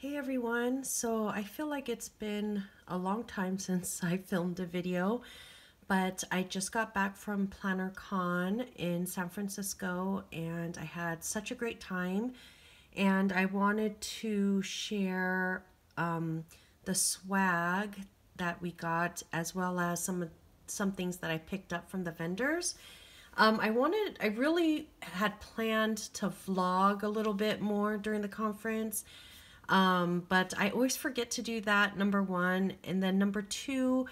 Hey everyone, so I feel like it's been a long time since I filmed a video, but I just got back from PlannerCon in San Francisco and I had such a great time and I wanted to share um, the swag that we got as well as some some things that I picked up from the vendors. Um, I wanted, I really had planned to vlog a little bit more during the conference um, but I always forget to do that, number one. And then number two,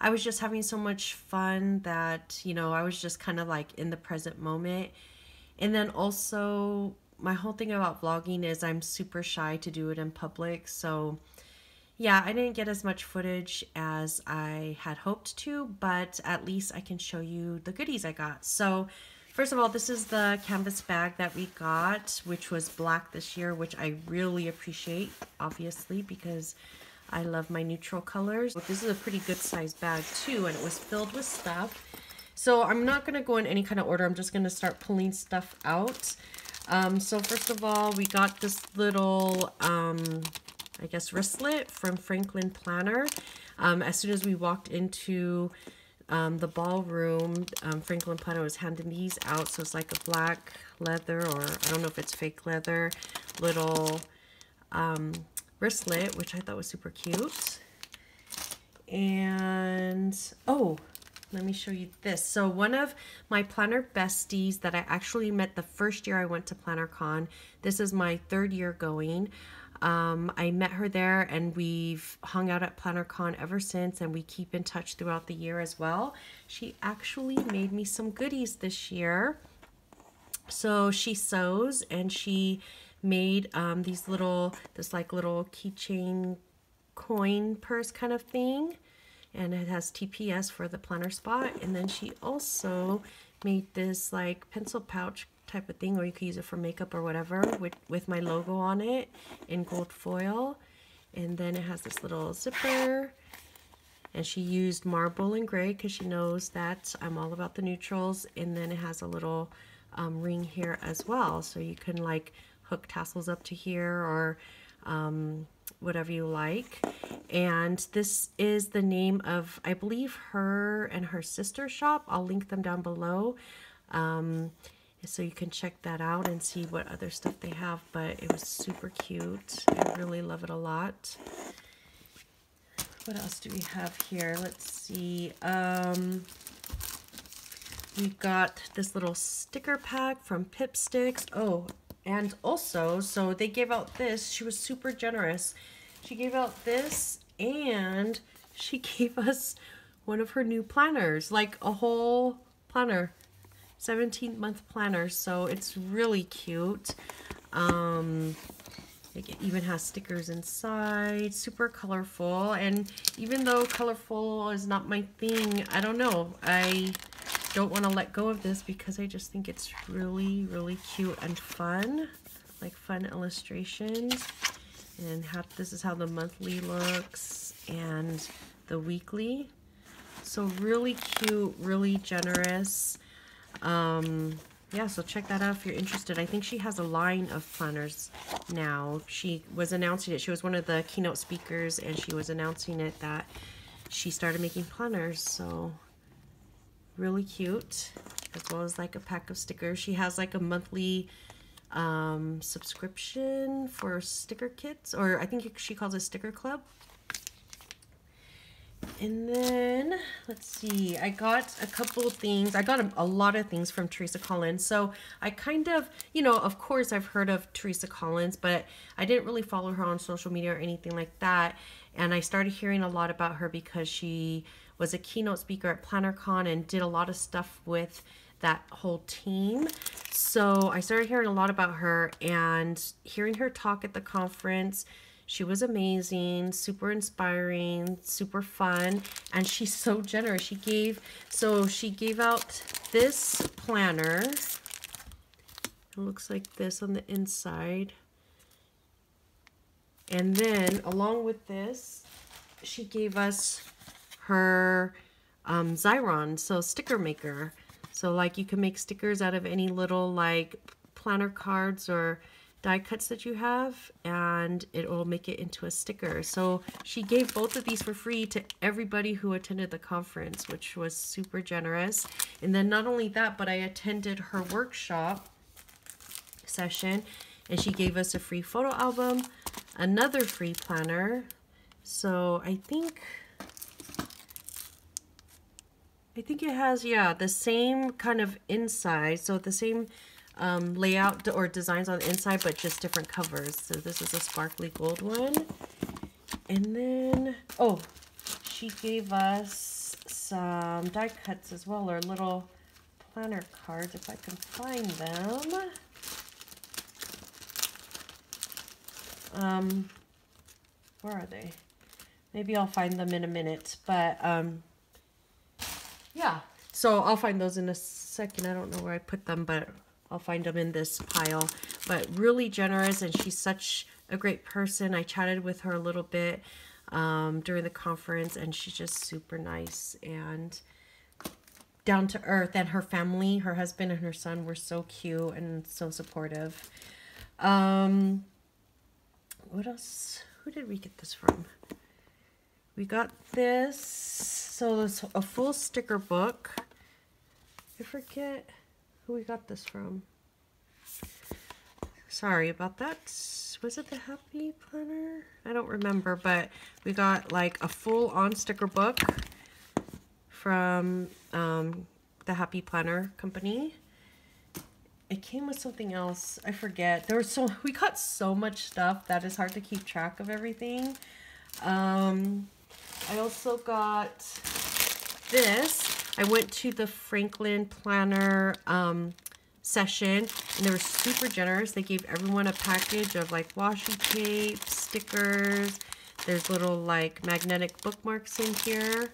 I was just having so much fun that, you know, I was just kind of like in the present moment. And then also, my whole thing about vlogging is I'm super shy to do it in public. So, yeah, I didn't get as much footage as I had hoped to, but at least I can show you the goodies I got. So, First of all, this is the canvas bag that we got, which was black this year, which I really appreciate, obviously, because I love my neutral colors. This is a pretty good sized bag too, and it was filled with stuff. So I'm not going to go in any kind of order. I'm just going to start pulling stuff out. Um, so first of all, we got this little, um, I guess, wristlet from Franklin Planner. Um, as soon as we walked into um, the ballroom, um, Franklin Planner was handing these out. So it's like a black leather, or I don't know if it's fake leather, little um, wristlet, which I thought was super cute. And, oh, let me show you this. So one of my planner besties that I actually met the first year I went to PlannerCon, this is my third year going, um, I met her there and we've hung out at PlannerCon ever since and we keep in touch throughout the year as well. She actually made me some goodies this year. So she sews and she made um, these little, this like little keychain coin purse kind of thing. And it has TPS for the planner spot. And then she also made this like pencil pouch type of thing or you could use it for makeup or whatever with, with my logo on it in gold foil. And then it has this little zipper. And she used marble and gray because she knows that I'm all about the neutrals. And then it has a little um, ring here as well. So you can like hook tassels up to here or um, whatever you like. And this is the name of I believe her and her sister shop. I'll link them down below. Um, so you can check that out and see what other stuff they have but it was super cute. I really love it a lot. What else do we have here? Let's see um we got this little sticker pack from Pipsticks oh and also so they gave out this. She was super generous. She gave out this and she gave us one of her new planners like a whole planner 17 month planner so it's really cute. Um, it even has stickers inside super colorful and even though colorful is not my thing I don't know. I don't want to let go of this because I just think it's really really cute and fun like fun illustrations. And how, this is how the monthly looks and the weekly. So really cute really generous um, yeah, so check that out if you're interested. I think she has a line of planners now. She was announcing it. She was one of the keynote speakers, and she was announcing it that she started making planners. So really cute, as well as like a pack of stickers. She has like a monthly um, subscription for sticker kits, or I think she calls it sticker club. And then, let's see, I got a couple things. I got a, a, lot of things from Teresa Collins. So I kind of, you know, of course I've heard of Teresa Collins, but I didn't really follow her on social media or anything like that. And I started hearing a lot about her because she was a keynote speaker at PlannerCon and did a lot of stuff with that whole team. So I started hearing a lot about her and hearing her talk at the conference she was amazing, super inspiring, super fun, and she's so generous. She gave, so she gave out this planner. It looks like this on the inside. And then along with this, she gave us her um, Xyron, so sticker maker. So like you can make stickers out of any little like planner cards or die cuts that you have and it will make it into a sticker. So she gave both of these for free to everybody who attended the conference, which was super generous. And then not only that, but I attended her workshop session and she gave us a free photo album, another free planner. So I think I think it has, yeah, the same kind of inside. So the same um, layout or designs on the inside, but just different covers. So this is a sparkly gold one. And then, oh, she gave us some die cuts as well, or little planner cards, if I can find them. Um, where are they? Maybe I'll find them in a minute, but um, yeah. So I'll find those in a second. I don't know where I put them, but I'll find them in this pile. But really generous, and she's such a great person. I chatted with her a little bit um, during the conference, and she's just super nice and down to earth. And her family, her husband and her son, were so cute and so supportive. Um, what else? Who did we get this from? We got this. So it's a full sticker book. I forget who we got this from. Sorry about that. Was it the Happy Planner? I don't remember, but we got like a full on sticker book from um, the Happy Planner company. It came with something else. I forget. There was so we got so much stuff that is hard to keep track of everything. Um, I also got this. I went to the Franklin Planner um, session and they were super generous. They gave everyone a package of like washi tape, stickers. There's little like magnetic bookmarks in here.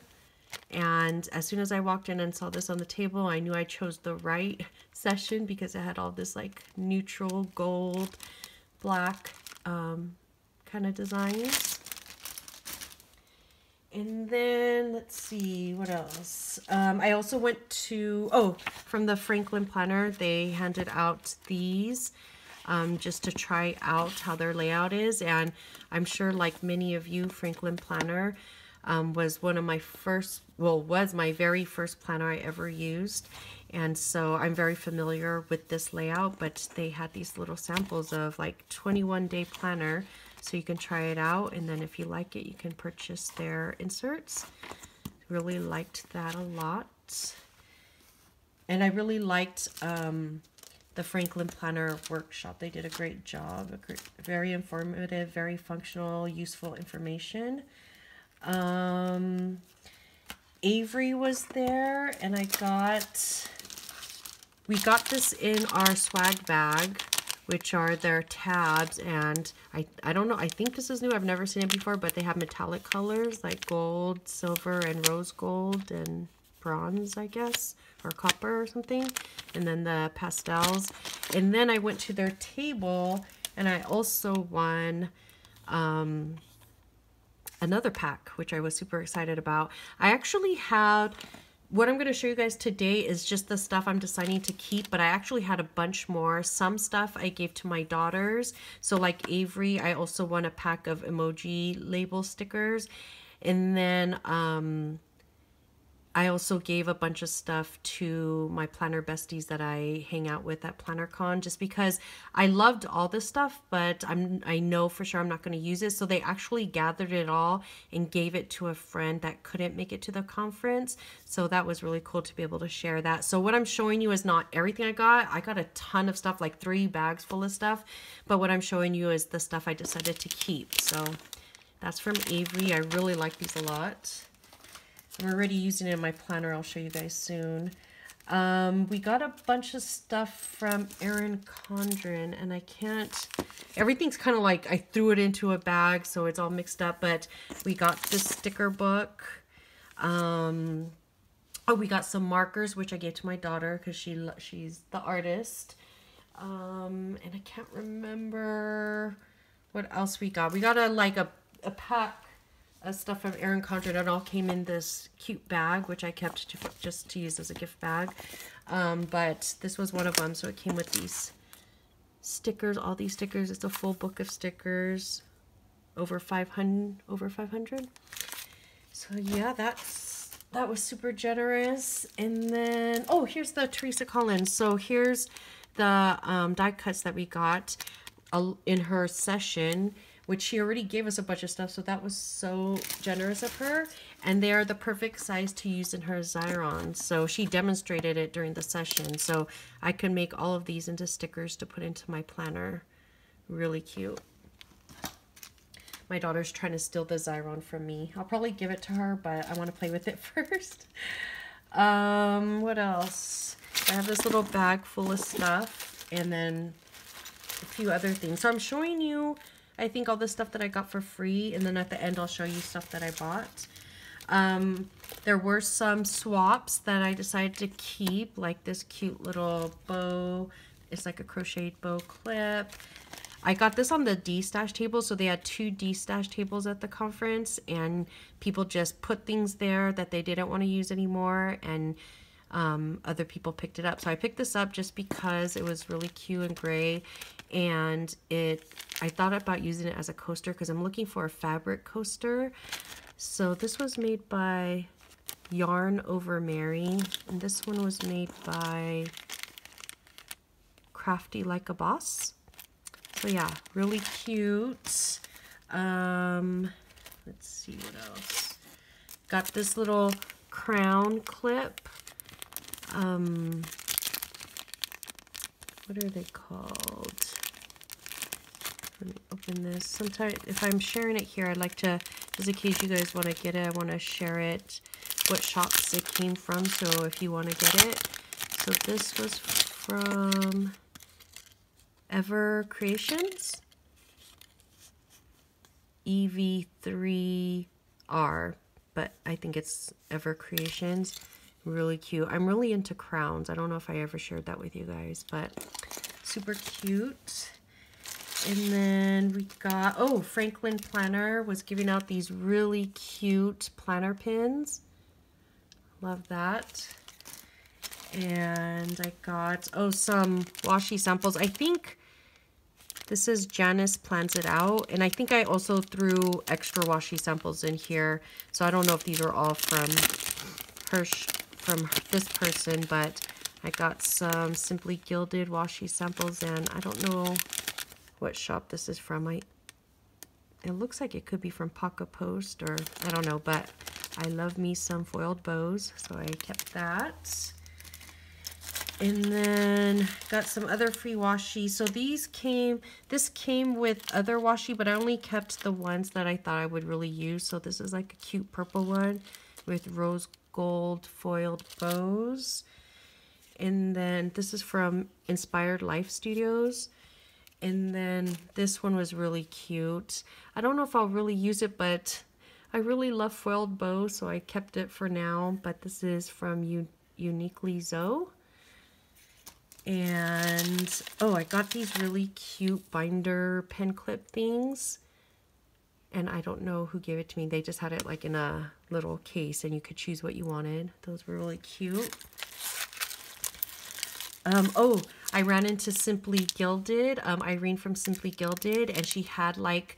And as soon as I walked in and saw this on the table, I knew I chose the right session because it had all this like neutral gold, black um, kind of designs. And then let's see what else. Um, I also went to oh from the Franklin Planner they handed out these um, just to try out how their layout is and I'm sure like many of you Franklin Planner um, was one of my first well was my very first planner I ever used and so I'm very familiar with this layout but they had these little samples of like 21 day planner so you can try it out and then if you like it you can purchase their inserts. Really liked that a lot. And I really liked um, the Franklin Planner workshop. They did a great job very informative very functional useful information. Um, Avery was there and I got we got this in our swag bag which are their tabs. And I, I don't know, I think this is new. I've never seen it before, but they have metallic colors like gold, silver, and rose gold and bronze, I guess, or copper or something. And then the pastels. And then I went to their table and I also won um, another pack, which I was super excited about. I actually had what I'm going to show you guys today is just the stuff I'm deciding to keep, but I actually had a bunch more. Some stuff I gave to my daughters. So like Avery, I also won a pack of emoji label stickers. And then um, I also gave a bunch of stuff to my planner besties that I hang out with at PlannerCon just because I loved all this stuff, but I'm I know for sure I'm not going to use it. So they actually gathered it all and gave it to a friend that couldn't make it to the conference. So that was really cool to be able to share that. So what I'm showing you is not everything I got. I got a ton of stuff, like three bags full of stuff. But what I'm showing you is the stuff I decided to keep. So that's from Avery. I really like these a lot. I'm already using it in my planner. I'll show you guys soon. Um, we got a bunch of stuff from Erin Condren, and I can't... Everything's kind of like I threw it into a bag, so it's all mixed up. But we got this sticker book. Um, oh, we got some markers, which I gave to my daughter because she she's the artist. Um, and I can't remember what else we got. We got a like a, a pack uh, stuff from Erin Condren. It all came in this cute bag, which I kept to, just to use as a gift bag. Um, but this was one of them, so it came with these stickers, all these stickers. It's a full book of stickers. Over 500, over 500. So yeah, that's, that was super generous. And then, oh, here's the Teresa Collins. So here's the um, die cuts that we got in her session which she already gave us a bunch of stuff, so that was so generous of her. And they are the perfect size to use in her Xyron. So she demonstrated it during the session. So I could make all of these into stickers to put into my planner. Really cute. My daughter's trying to steal the Xyron from me. I'll probably give it to her, but I want to play with it first. um, what else? I have this little bag full of stuff and then a few other things. So I'm showing you I think all the stuff that I got for free. And then at the end, I'll show you stuff that I bought. Um, there were some swaps that I decided to keep, like this cute little bow. It's like a crocheted bow clip. I got this on the D-stash table, so they had two D-stash tables at the conference, and people just put things there that they didn't want to use anymore, and um, other people picked it up. So I picked this up just because it was really cute and gray, and it I thought about using it as a coaster because I'm looking for a fabric coaster. So this was made by Yarn Over Mary, and this one was made by Crafty Like a Boss. So yeah, really cute. Um, let's see what else. Got this little crown clip. Um, what are they called? Open this. Sometimes, if I'm sharing it here, I'd like to, just in case you guys want to get it, I want to share it, what shops it came from, so if you want to get it. So this was from Ever Creations. EV3R, but I think it's Ever Creations. Really cute. I'm really into crowns. I don't know if I ever shared that with you guys, but super cute. And then we got, oh, Franklin Planner was giving out these really cute planner pins. Love that. And I got, oh, some washi samples. I think this is Janice Plans It Out. And I think I also threw extra washi samples in here. So I don't know if these are all from her, from this person, but I got some Simply Gilded washi samples and I don't know what shop this is from. I It looks like it could be from Pocket Post or I don't know, but I love me some foiled bows, so I kept that. And then got some other free washi. So these came, this came with other washi, but I only kept the ones that I thought I would really use. So this is like a cute purple one with rose gold foiled bows. And then this is from Inspired Life Studios. And then this one was really cute. I don't know if I'll really use it, but I really love foiled bow, so I kept it for now. But this is from U Uniquely Zoe. And, oh, I got these really cute binder pen clip things. And I don't know who gave it to me. They just had it like in a little case and you could choose what you wanted. Those were really cute. Um, oh, I ran into Simply Gilded, um, Irene from Simply Gilded, and she had like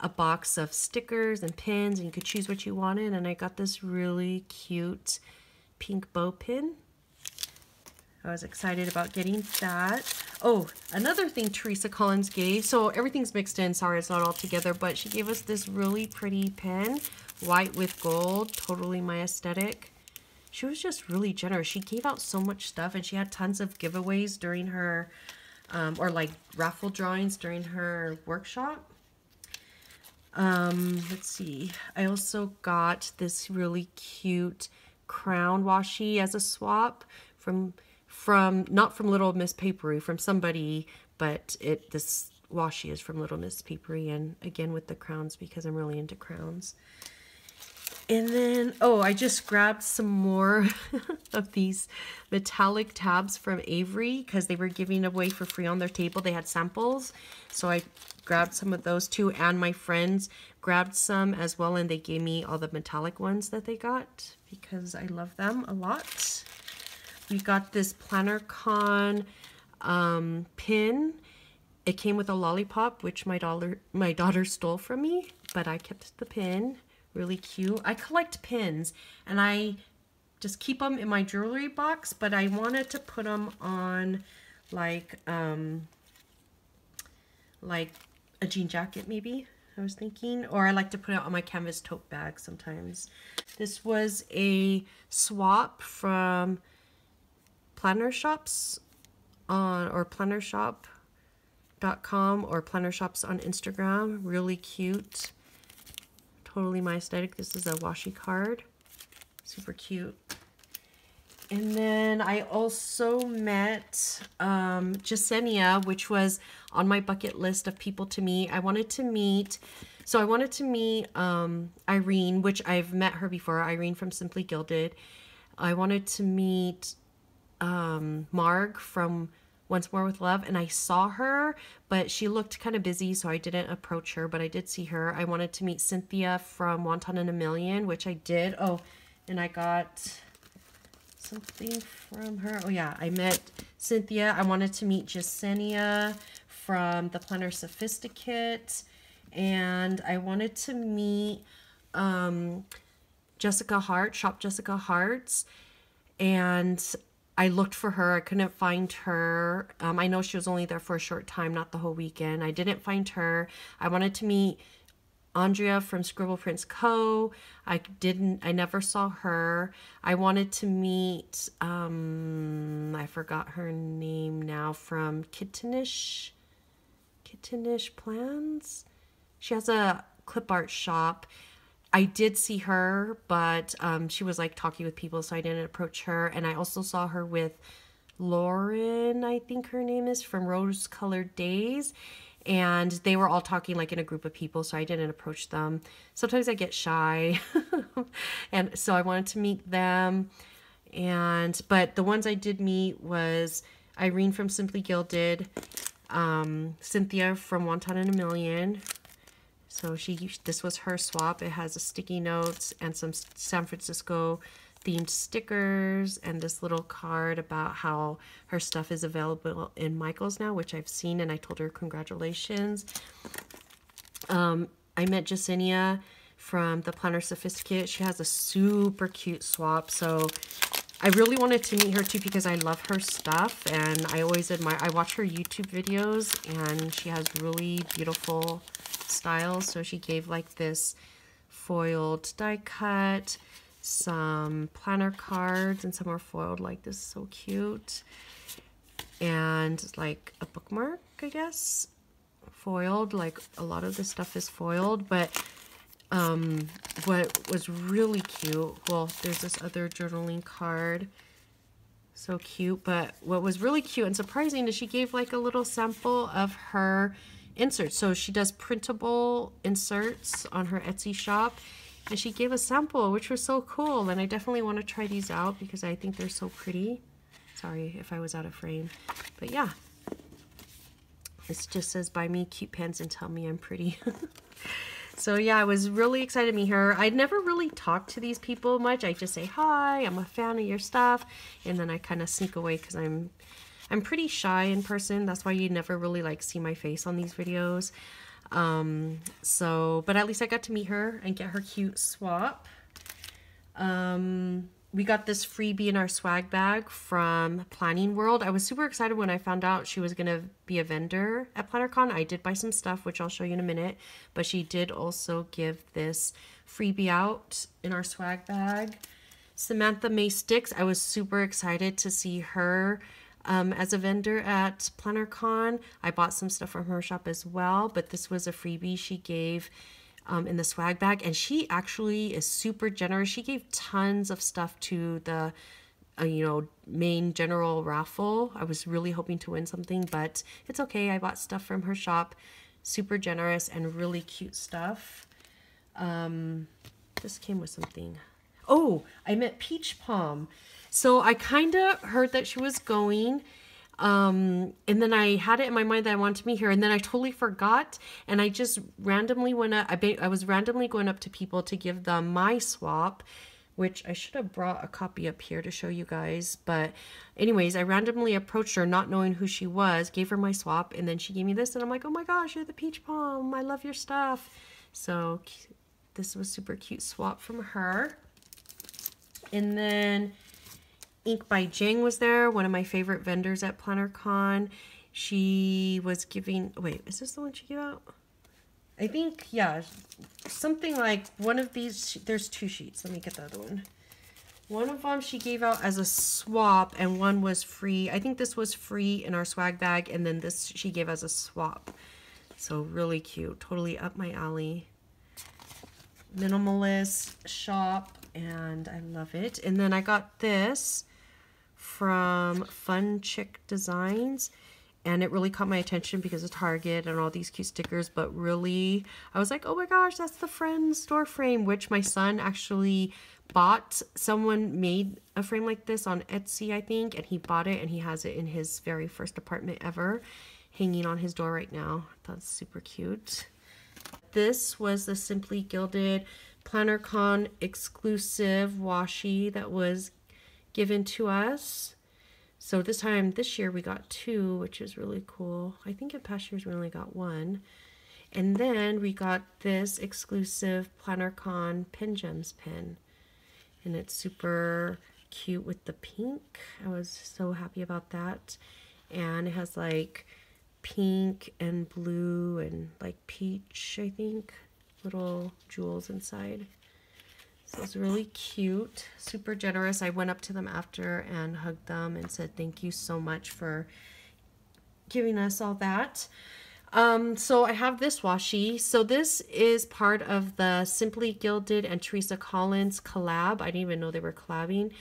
a box of stickers and pins, and you could choose what you wanted. And I got this really cute pink bow pin. I was excited about getting that. Oh, another thing Teresa Collins gave. So everything's mixed in. Sorry, it's not all together. But she gave us this really pretty pen. White with gold. Totally my aesthetic she was just really generous. She gave out so much stuff and she had tons of giveaways during her, um, or like raffle drawings during her workshop. Um, let's see. I also got this really cute crown washi as a swap from, from, not from Little Miss Papery, from somebody, but it, this washi is from Little Miss Papery and again with the crowns because I'm really into crowns. And then, oh, I just grabbed some more of these metallic tabs from Avery because they were giving away for free on their table. They had samples. So I grabbed some of those too. And my friends grabbed some as well. And they gave me all the metallic ones that they got because I love them a lot. We got this PlannerCon um, pin it came with a lollipop, which my daughter my daughter stole from me, but I kept the pin. Really cute. I collect pins, and I just keep them in my jewelry box, but I wanted to put them on like um like a jean jacket maybe. I was thinking, or I like to put it on my canvas tote bag sometimes. This was a swap from Planner Shops on or Planner Shop com or planner shops on Instagram. Really cute. Totally my aesthetic. This is a washi card. Super cute. And then I also met um, Jasenia, which was on my bucket list of people to meet. I wanted to meet, so I wanted to meet um, Irene, which I've met her before, Irene from Simply Gilded. I wanted to meet um, Marg from once More with Love, and I saw her, but she looked kind of busy, so I didn't approach her, but I did see her. I wanted to meet Cynthia from Wanton in a Million, which I did. Oh, and I got something from her. Oh, yeah, I met Cynthia. I wanted to meet Jasenia from the Planner Sophisticate, and I wanted to meet um, Jessica Hart, Shop Jessica Harts, and I looked for her. I couldn't find her. Um, I know she was only there for a short time, not the whole weekend. I didn't find her. I wanted to meet Andrea from Scribble Prints Co. I didn't. I never saw her. I wanted to meet. Um, I forgot her name now. From Kittenish, Kittenish Plans. She has a clip art shop I did see her, but um, she was like talking with people, so I didn't approach her. And I also saw her with Lauren, I think her name is, from Rose Colored Days. And they were all talking like in a group of people, so I didn't approach them. Sometimes I get shy. and so I wanted to meet them. And, but the ones I did meet was Irene from Simply Gilded, um, Cynthia from Wanton in a Million, so she this was her swap. It has a sticky notes and some San Francisco themed stickers and this little card about how her stuff is available in Michael's now, which I've seen and I told her congratulations. Um, I met Jasenia from the Planner Sophisticate. She has a super cute swap. So I really wanted to meet her too because I love her stuff and I always admire, I watch her YouTube videos and she has really beautiful style. So she gave like this foiled die cut, some planner cards, and some are foiled like this. So cute. And like a bookmark, I guess. Foiled, like a lot of the stuff is foiled, but um, what was really cute, well, there's this other journaling card so cute but what was really cute and surprising is she gave like a little sample of her inserts. So she does printable inserts on her Etsy shop. And she gave a sample, which was so cool. And I definitely want to try these out because I think they're so pretty. Sorry if I was out of frame. But yeah. This just says, buy me cute pens and tell me I'm pretty. so yeah, I was really excited to meet her. I'd never really talked to these people much. I just say, hi, I'm a fan of your stuff. And then I kind of sneak away because I'm I'm pretty shy in person. That's why you never really like see my face on these videos. Um, so, but at least I got to meet her and get her cute swap. Um, we got this freebie in our swag bag from Planning World. I was super excited when I found out she was going to be a vendor at PlannerCon. I did buy some stuff, which I'll show you in a minute, but she did also give this freebie out in our swag bag. Samantha May Sticks, I was super excited to see her um, as a vendor at PlannerCon. I bought some stuff from her shop as well, but this was a freebie she gave um, in the swag bag. And she actually is super generous. She gave tons of stuff to the, uh, you know, main general raffle. I was really hoping to win something, but it's okay. I bought stuff from her shop. Super generous and really cute stuff. Um, this came with something. Oh, I met Peach Palm. So I kind of heard that she was going. Um, and then I had it in my mind that I wanted to meet her, and then I totally forgot. And I just randomly went up, I, I was randomly going up to people to give them my swap which I should have brought a copy up here to show you guys. But anyways, I randomly approached her not knowing who she was, gave her my swap, and then she gave me this and I'm like, oh my gosh, you're the Peach Palm. I love your stuff. So this was super cute swap from her. And then Ink by Jing was there, one of my favorite vendors at PlannerCon. She was giving, wait, is this the one she gave out? I think, yeah, something like one of these, there's two sheets. Let me get the other one. One of them she gave out as a swap and one was free. I think this was free in our swag bag and then this she gave as a swap. So really cute, totally up my alley. Minimalist shop and I love it. And then I got this from Fun Chick Designs and it really caught my attention because of Target and all these cute stickers but really I was like oh my gosh that's the Friends door frame which my son actually bought. Someone made a frame like this on Etsy I think and he bought it and he has it in his very first apartment ever hanging on his door right now. That's super cute. This was the Simply Gilded PlannerCon exclusive washi that was given to us so this time, this year we got two, which is really cool. I think in past years we only got one. And then we got this exclusive PlannerCon Pin Gems pin. And it's super cute with the pink. I was so happy about that. And it has like pink and blue and like peach, I think, little jewels inside. So it's really cute, super generous. I went up to them after and hugged them and said thank you so much for giving us all that. Um, so I have this washi. So this is part of the Simply Gilded and Teresa Collins collab. I didn't even know they were collabing.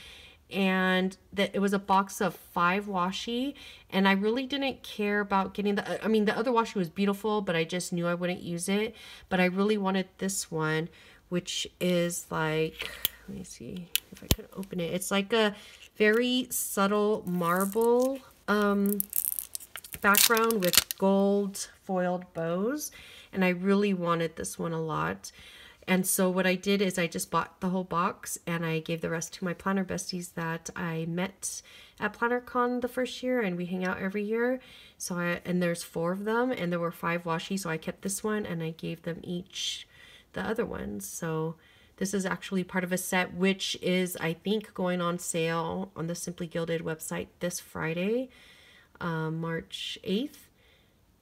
And that it was a box of five washi. And I really didn't care about getting the, I mean, the other washi was beautiful, but I just knew I wouldn't use it. But I really wanted this one, which is like, let me see if I could open it. It's like a very subtle marble um, background with gold foiled bows. And I really wanted this one a lot. And so what I did is I just bought the whole box and I gave the rest to my planner besties that I met at PlannerCon the first year and we hang out every year. So I, and there's four of them and there were five washi. So I kept this one and I gave them each the other ones. So this is actually part of a set, which is, I think, going on sale on the Simply Gilded website this Friday, um, March 8th.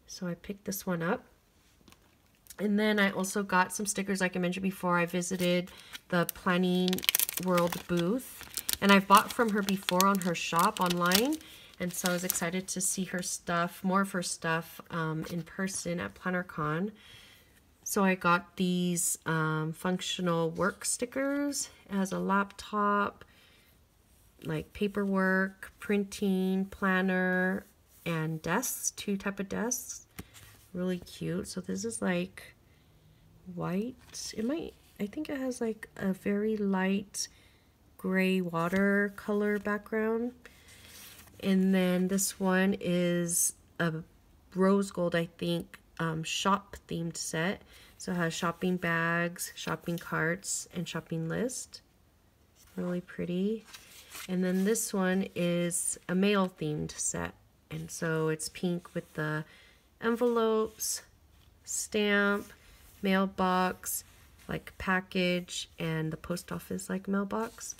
So I picked this one up. And then I also got some stickers, like I mentioned before. I visited the Planning World booth. And I've bought from her before on her shop online. And so I was excited to see her stuff, more of her stuff um, in person at PlannerCon. So I got these um, functional work stickers as a laptop, like paperwork, printing, planner, and desks, two type of desks. Really cute. So this is like white. It might, I think it has like a very light gray water color background. And then this one is a rose gold, I think, um, shop themed set. So it has shopping bags, shopping carts, and shopping list. Really pretty. And then this one is a mail themed set. And so it's pink with the envelopes, stamp, mailbox, like package, and the post office like mailbox.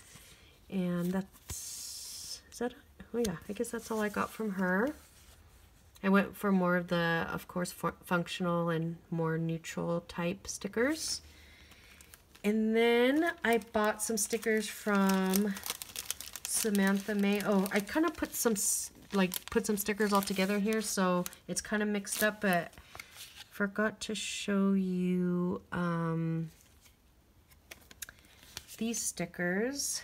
And that's, is that, oh yeah, I guess that's all I got from her. I went for more of the, of course, functional and more neutral type stickers. And then I bought some stickers from Samantha May. Oh, I kind of put some, like, put some stickers all together here, so it's kind of mixed up, but forgot to show you um, these stickers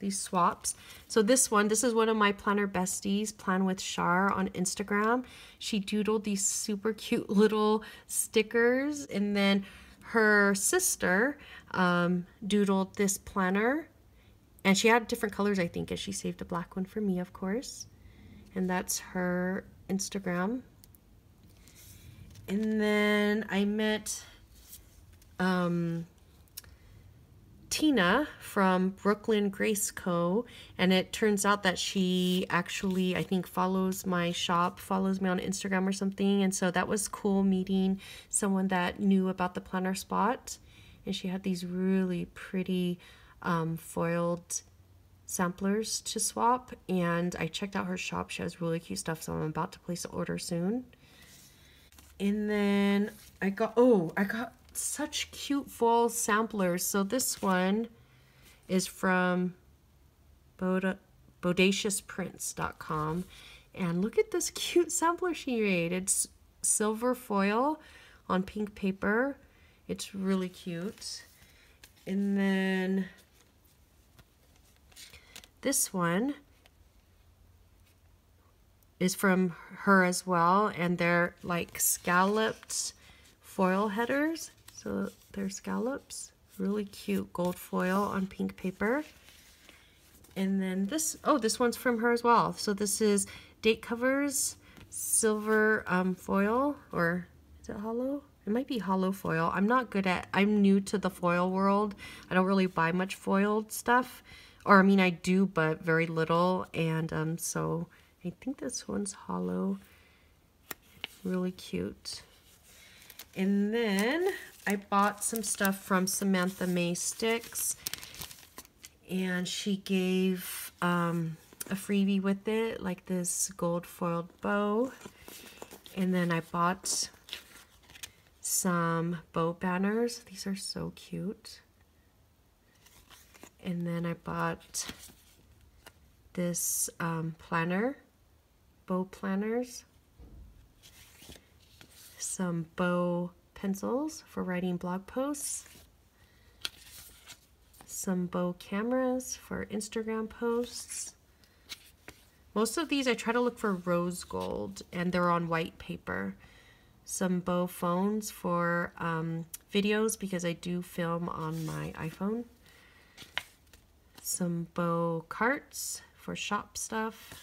these swaps. So this one, this is one of my planner besties, Plan with Shar on Instagram. She doodled these super cute little stickers and then her sister um, doodled this planner and she had different colors, I think, and she saved a black one for me, of course. And that's her Instagram. And then I met um, Tina from Brooklyn Grace Co. And it turns out that she actually, I think, follows my shop, follows me on Instagram or something. And so that was cool meeting someone that knew about the planner spot. And she had these really pretty um, foiled samplers to swap. And I checked out her shop. She has really cute stuff. So I'm about to place an order soon. And then I got, oh, I got such cute fall samplers. So this one is from Boda, bodaciousPrints.com. And look at this cute sampler she made. It's silver foil on pink paper. It's really cute. And then this one is from her as well. And they're like scalloped foil headers. So they're scallops, really cute gold foil on pink paper. And then this, oh, this one's from her as well. So this is date covers, silver um, foil, or is it hollow? It might be hollow foil. I'm not good at, I'm new to the foil world. I don't really buy much foiled stuff. Or I mean, I do, but very little. And um, so I think this one's hollow. Really cute. And then I bought some stuff from Samantha May Sticks. And she gave um, a freebie with it, like this gold foiled bow. And then I bought some bow banners. These are so cute. And then I bought this um, planner, bow planners some bow pencils for writing blog posts, some bow cameras for Instagram posts. Most of these I try to look for rose gold and they're on white paper. Some bow phones for um, videos because I do film on my iPhone. Some bow carts for shop stuff.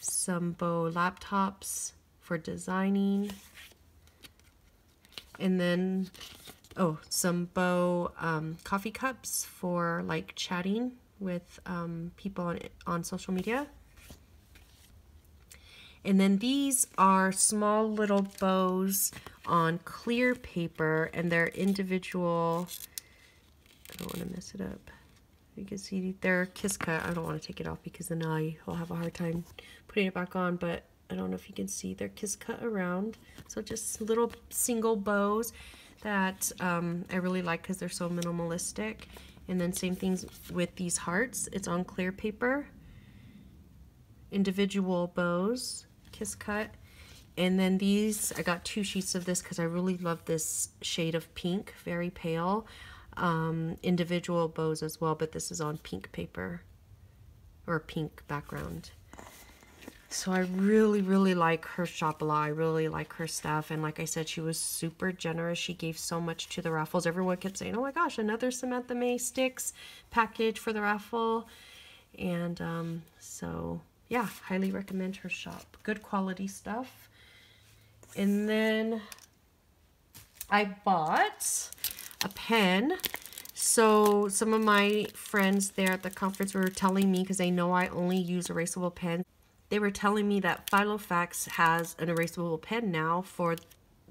Some bow laptops for designing. And then, oh, some bow um, coffee cups for like chatting with um, people on, on social media. And then these are small little bows on clear paper and they're individual, I don't want to mess it up. You can see they're kiss cut. I don't want to take it off because then I will have a hard time putting it back on, but I don't know if you can see, they're kiss cut around. So just little single bows that um, I really like because they're so minimalistic. And then same things with these hearts. It's on clear paper. Individual bows, kiss cut. And then these, I got two sheets of this because I really love this shade of pink, very pale. Um, individual bows as well, but this is on pink paper or pink background. So I really, really like her shop a lot. I really like her stuff. And like I said, she was super generous. She gave so much to the raffles. Everyone kept saying, oh my gosh, another Samantha May sticks package for the raffle. And um, so, yeah, highly recommend her shop. Good quality stuff. And then I bought a pen. So some of my friends there at the conference were telling me, because they know I only use erasable pens, they were telling me that Filofax has an erasable pen now for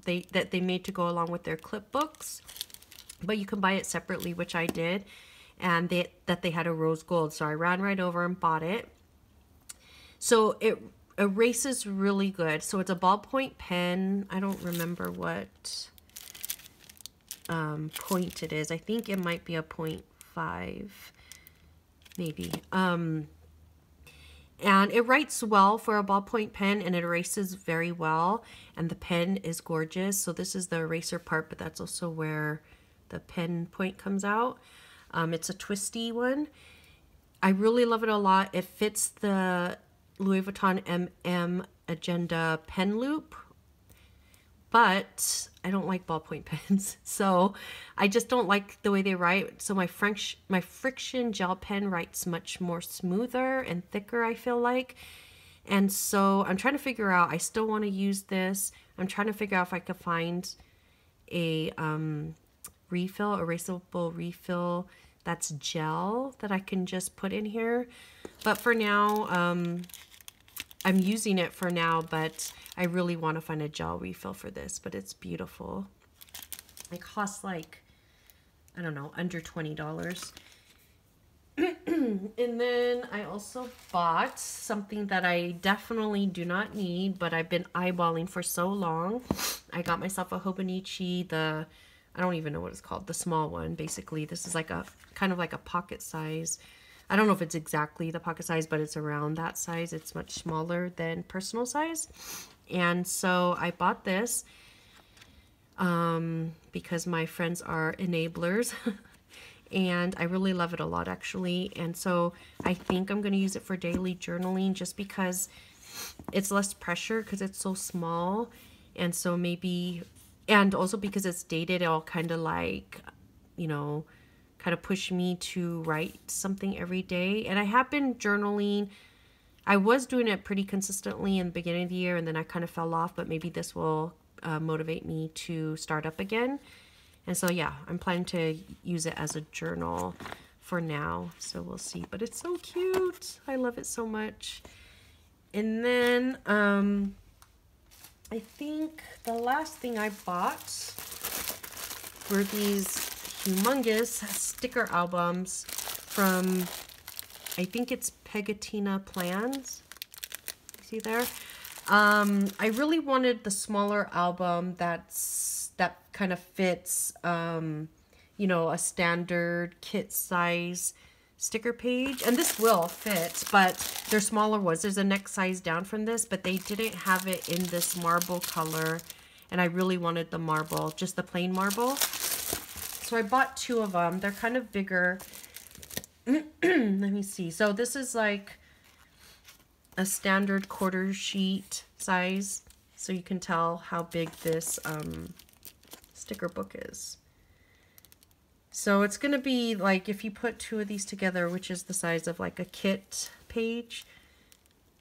they that they made to go along with their clip books, but you can buy it separately, which I did, and they that they had a rose gold, so I ran right over and bought it. So it erases really good. So it's a ballpoint pen. I don't remember what um, point it is. I think it might be a point five, maybe. Um, and it writes well for a ballpoint pen and it erases very well. And the pen is gorgeous. So this is the eraser part, but that's also where the pen point comes out. Um, it's a twisty one. I really love it a lot. It fits the Louis Vuitton MM Agenda pen loop but I don't like ballpoint pens. So I just don't like the way they write. So my French, my friction gel pen writes much more smoother and thicker, I feel like. And so I'm trying to figure out, I still want to use this. I'm trying to figure out if I could find a um, refill, erasable refill that's gel that I can just put in here. But for now, um, I'm using it for now, but I really want to find a gel refill for this, but it's beautiful. It costs like, I don't know, under $20. and then I also bought something that I definitely do not need, but I've been eyeballing for so long. I got myself a Hobonichi, the, I don't even know what it's called, the small one, basically. This is like a, kind of like a pocket size. I don't know if it's exactly the pocket size, but it's around that size. It's much smaller than personal size. And so I bought this um, because my friends are enablers. and I really love it a lot actually. And so I think I'm going to use it for daily journaling just because it's less pressure because it's so small. And so maybe, and also because it's dated, it'll kind of like, you know, kind of push me to write something every day. And I have been journaling. I was doing it pretty consistently in the beginning of the year and then I kind of fell off, but maybe this will uh, motivate me to start up again. And so, yeah, I'm planning to use it as a journal for now. So we'll see. But it's so cute. I love it so much. And then um, I think the last thing I bought were these humongous sticker albums from, I think it's Pegatina Plans. See there? Um, I really wanted the smaller album that's that kind of fits, um, you know, a standard kit size sticker page. And this will fit, but they're smaller ones. There's a next size down from this, but they didn't have it in this marble color. And I really wanted the marble, just the plain marble. So I bought two of them. They're kind of bigger. Let me see. So this is like a standard quarter sheet size so you can tell how big this um, sticker book is. So it's going to be like if you put two of these together, which is the size of like a kit page,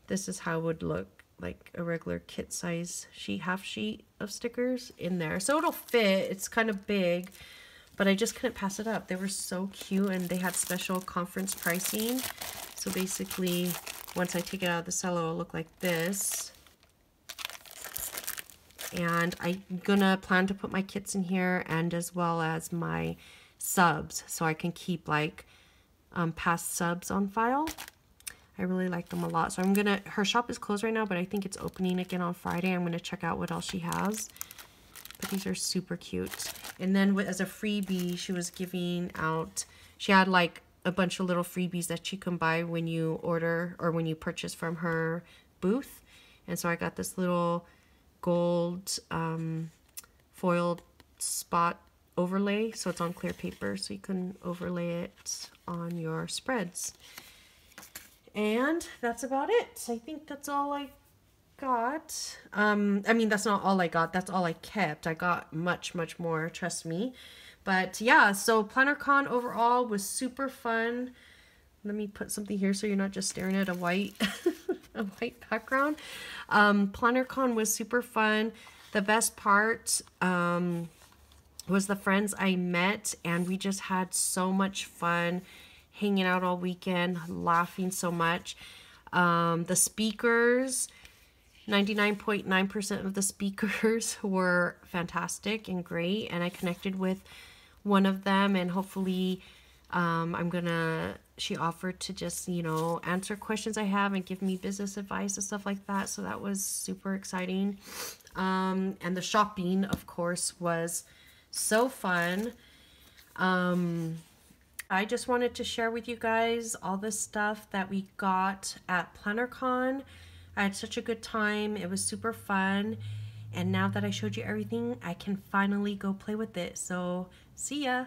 this is how it would look like a regular kit size sheet, half sheet of stickers in there. So it'll fit. It's kind of big, but I just couldn't pass it up. They were so cute and they had special conference pricing. So basically once I take it out of the cello, it'll look like this. And I'm gonna plan to put my kits in here and as well as my subs so I can keep like um, past subs on file. I really like them a lot. So I'm gonna, her shop is closed right now, but I think it's opening again on Friday. I'm gonna check out what else she has. But these are super cute. And then as a freebie, she was giving out, she had like a bunch of little freebies that you can buy when you order or when you purchase from her booth. And so I got this little gold um, foiled spot overlay. So it's on clear paper, so you can overlay it on your spreads. And that's about it. I think that's all I got. Um, I mean, that's not all I got. That's all I kept. I got much, much more, trust me. But yeah, so PlannerCon overall was super fun. Let me put something here so you're not just staring at a white a white background. Um, PlannerCon was super fun. The best part um, was the friends I met and we just had so much fun hanging out all weekend, laughing so much. Um, the speakers, 99.9% .9 of the speakers were fantastic and great and I connected with one of them and hopefully um, I'm gonna she offered to just you know answer questions I have and give me business advice and stuff like that so that was super exciting. Um, and the shopping of course was so fun. Um, I just wanted to share with you guys all the stuff that we got at PlannerCon I had such a good time. It was super fun. And now that I showed you everything I can finally go play with it. So See ya!